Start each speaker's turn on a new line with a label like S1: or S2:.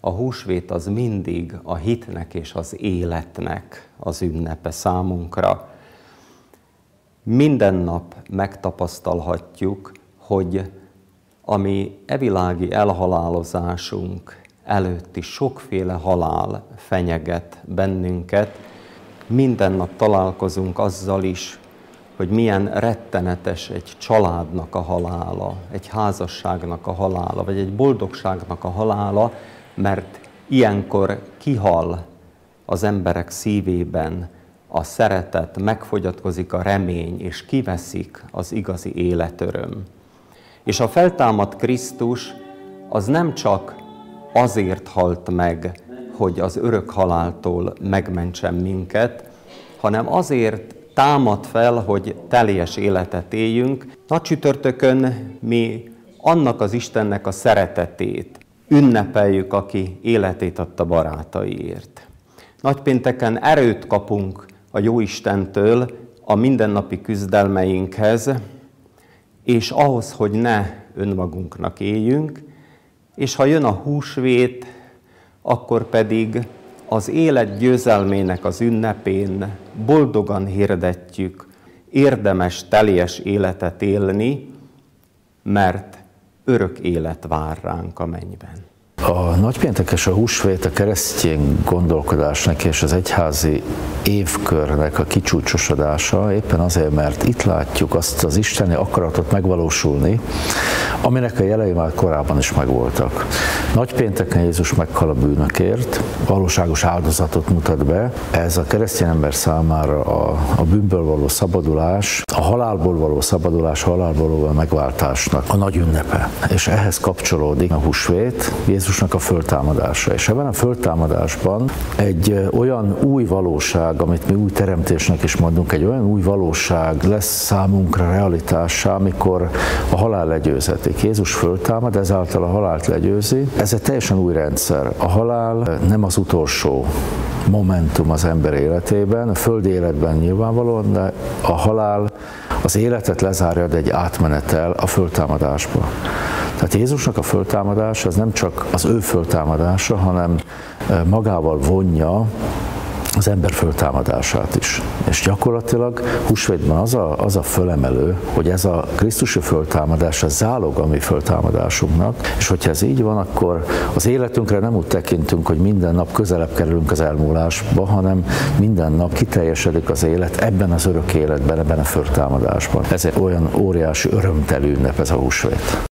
S1: a húsvét az mindig a hitnek és az életnek az ünnepe számunkra. Minden nap megtapasztalhatjuk, hogy ami evilági elhalálozásunk előtti sokféle halál fenyeget bennünket, minden nap találkozunk azzal is, hogy milyen rettenetes egy családnak a halála, egy házasságnak a halála, vagy egy boldogságnak a halála, mert ilyenkor kihal az emberek szívében a szeretet, megfogyatkozik a remény, és kiveszik az igazi életöröm. És a feltámadt Krisztus az nem csak azért halt meg, hogy az örök haláltól megmentsen minket, hanem azért támad fel, hogy teljes életet éljünk. Nagy csütörtökön mi annak az Istennek a szeretetét ünnepeljük, aki életét adta barátaiért. Nagypénteken erőt kapunk a Jó Istentől a mindennapi küzdelmeinkhez, és ahhoz, hogy ne önmagunknak éljünk, és ha jön a húsvét, akkor pedig az élet győzelmének az ünnepén boldogan hirdetjük, érdemes teljes életet élni, mert örök élet vár ránk a mennyben.
S2: A nagypéntekes a húsvét a keresztény gondolkodásnak és az egyházi évkörnek a kicsúcsosodása éppen azért, mert itt látjuk azt az isteni akaratot megvalósulni, aminek a jelei már korábban is megvoltak. Nagypénteken Jézus meghal a bűnökért, valóságos áldozatot mutat be, ez a keresztény ember számára a, a bűnből való szabadulás, a halálból való szabadulás, halálból való megváltásnak a nagy ünnepe. És ehhez kapcsolódik a húsvét, Jézus Krisztusnak a föltámadása. És ebben a föltámadásban egy olyan új valóság, amit mi új teremtésnek is mondunk, egy olyan új valóság lesz számunkra realitássá, amikor a halál legyőzhetik. Jézus föltámad, ezáltal a halált legyőzi. Ez egy teljesen új rendszer. A halál nem az utolsó momentum az ember életében, a földi életben nyilvánvalóan, de a halál az életet lezárja, de egy átmenetel a föltámadásba. Tehát Jézusnak a föltámadása az nem csak az ő föltámadása, hanem magával vonja az ember föltámadását is. És gyakorlatilag húsvétben az a, az a fölemelő, hogy ez a Krisztusi föltámadás a zálog a mi föltámadásunknak, és hogyha ez így van, akkor az életünkre nem úgy tekintünk, hogy minden nap közelebb kerülünk az elmúlásba, hanem minden nap kiteljesedik az élet ebben az örök életben, ebben a föltámadásban. Ez egy olyan óriási örömtelű ünnep ez a húsvét.